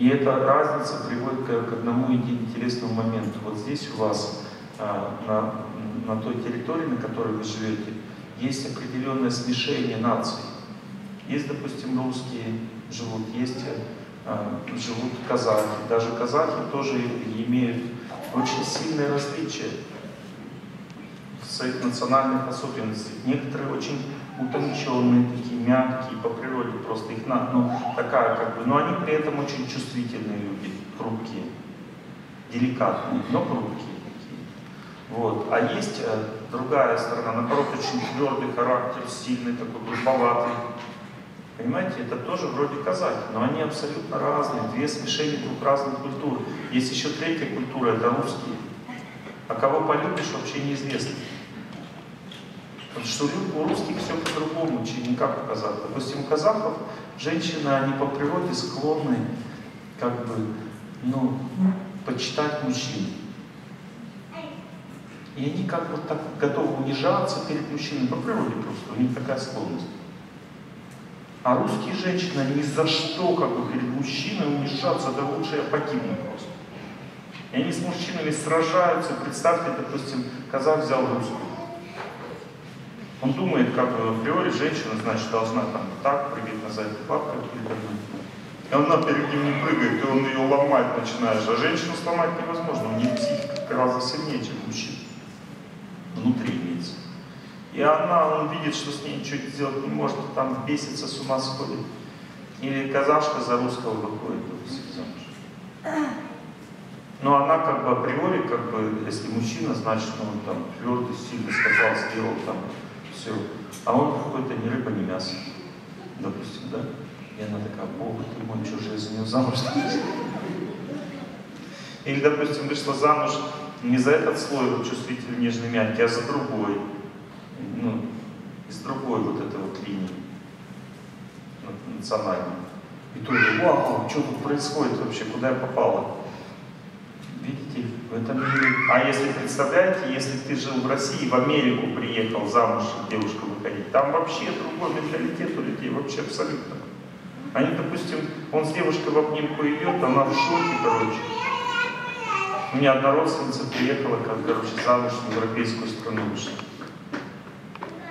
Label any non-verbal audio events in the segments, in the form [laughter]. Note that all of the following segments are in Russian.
И эта разница приводит к, одному интересному моменту. Вот здесь у вас, а, на, на той территории, на которой вы живете, есть определенное смешение наций. Есть, допустим, русские живут, есть а, живут казахи. Даже казахи тоже имеют очень сильные различия в своих национальных особенностях. Некоторые очень утонченные, такие мягкие по природе, просто их надо, ну, такая как бы, но они при этом очень чувствительные люди, хрупкие, деликатные, но хрупкие такие. Вот. А есть э, другая сторона, наоборот, очень твердый характер, сильный, такой грубоватый. Понимаете, это тоже вроде казахи, но они абсолютно разные, две смешения двух разных культур. Есть еще третья культура, это русские. А кого полюбишь, вообще неизвестно. Потому что у русских все по-другому, чем не как у казахов. Допустим, у казахов женщины, они по природе склонны как бы, ну, почитать мужчин. И они как вот так готовы унижаться перед мужчиной по природе просто, у них такая склонность. А русские женщины ни за что как бы перед мужчиной унижаться, да лучше я погибну просто. И они с мужчинами сражаются. Представьте, допустим, казах взял русскую. Он думает, как априори женщина, значит, должна там так прыгать на задних лапках перевернуть. И она перед ним не прыгает, и он ее ломать начинаешь. А женщину сломать невозможно, у нее психика гораздо сильнее, чем мужчина. Внутри имеется. И она, он видит, что с ней ничего сделать не может, там бесится, с ума сходит. Или казашка за русского выходит замуж. Но она как бы априори, как бы, если мужчина, значит, он там твердый, сильно сказал, сделал там все. А он какой-то ни рыба, ни мясо, допустим, да? И она такая, Бога ты мой, я за нее замуж [laughs] Или, допустим, вышла замуж не за этот слой вот чувствительный, нежный, мягкий, а за другой. Ну, из другой вот этой вот линии национальной. И тоже, вау, что тут происходит вообще, куда я попала? В этом мире. А если представляете, если ты жил в России, в Америку приехал замуж девушка выходить, там вообще другой менталитет у людей, вообще абсолютно. Они, допустим, он с девушкой в обнимку идет, она в шоке, короче. У меня одна родственница приехала, как, короче, замуж в европейскую страну вышла.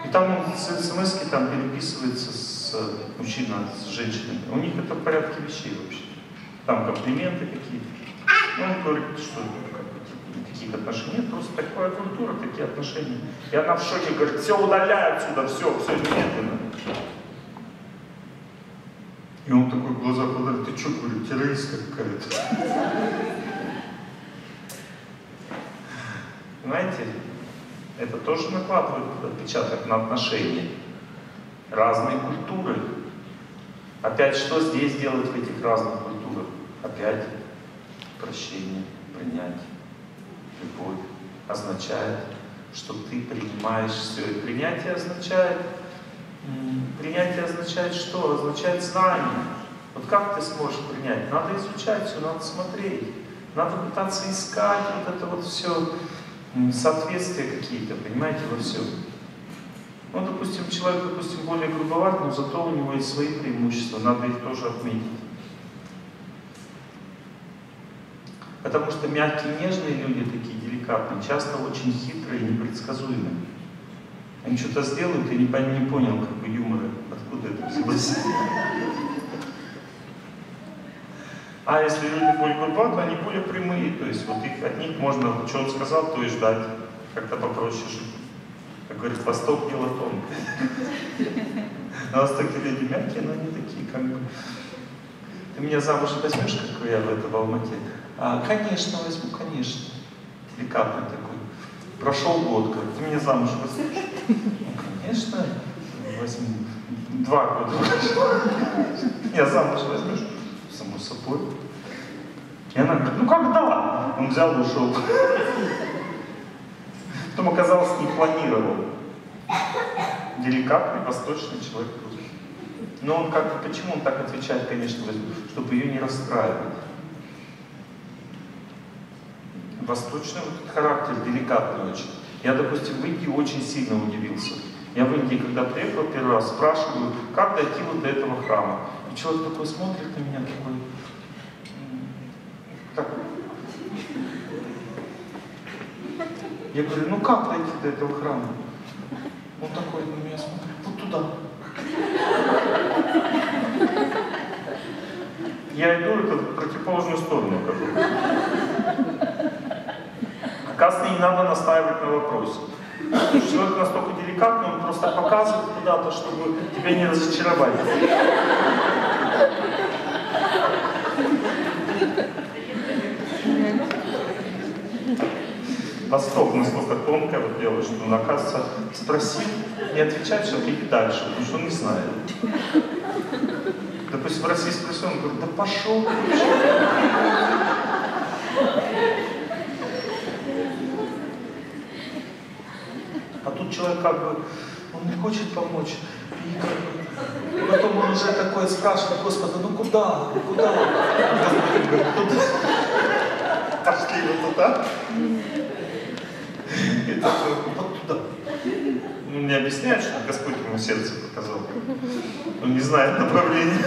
И там он с смс там переписывается с мужчиной, с женщиной. У них это в порядке вещей вообще. Там комплименты какие-то. Ну, он говорит, что как бы, никаких отношений нет, просто такая культура, такие отношения. И она в шоке говорит, все удаляй отсюда, все, все немедленно. И он такой глаза подает, ты что, говорю, террористка какая-то. Понимаете? Это тоже накладывает отпечаток на отношения. Разные культуры. Опять, что здесь делать в этих разных культурах? Опять прощение, принятие, любовь означает, что ты принимаешь все. И принятие означает, принятие означает что? Означает знание. Вот как ты сможешь принять? Надо изучать все, надо смотреть. Надо пытаться искать вот это вот все, соответствия какие-то, понимаете, во всем. Ну, допустим, человек, допустим, более грубоват, но зато у него есть свои преимущества, надо их тоже отметить. Потому что мягкие, нежные люди, такие деликатные, часто очень хитрые и непредсказуемые. Они что-то сделают, и не, не понял, как бы юмора, откуда это взялось. А если люди более грубоваты, они более прямые, то есть вот их, от них можно, что он сказал, то и ждать, как-то попроще жить. Как говорит, Восток не латон. На Востоке люди мягкие, но не такие, как бы. Ты меня замуж возьмешь, как я в это в Алмате? А, конечно, возьму, конечно. Деликатный такой. Прошел год, как ты меня замуж возьмешь? Ну, конечно, возьму. Два года. Я замуж возьмешь? Само собой. И она говорит, ну когда? Он взял и ушел. Потом оказалось, не планировал. Деликатный восточный человек. Но он как, почему он так отвечает, конечно, чтобы ее не расстраивать восточный вот характер, деликатный очень. Я, допустим, в Индии очень сильно удивился. Я в Индии, когда приехал первый раз, спрашиваю, как дойти вот до этого храма. И человек такой смотрит на меня, такой, так. Я говорю, ну как дойти до этого храма? Он такой на меня смотрит, вот туда. Я иду это в противоположную сторону. Как бы. Оказывается, не надо настаивать на вопросе. Человек настолько деликатный, он просто показывает куда-то, чтобы тебя не разочаровать. Восток настолько тонкое вот дело, что он, оказывается, спросил, не отвечать, иди дальше, потому что он не знает. Допустим, в России спросил, он говорит, да пошел ты А тут человек как бы, он не хочет помочь. И как бы, потом он уже такой спрашивает, Господи, ну куда, куда? Пошли вот туда. И такой, вот туда. Ну, не объясняет, что Господь ему сердце показал. Он не знает направления.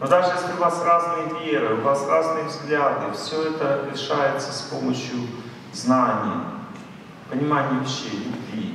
Но даже если у вас разные веры, у вас разные взгляды, все это решается с помощью знания, понимания вещей, любви.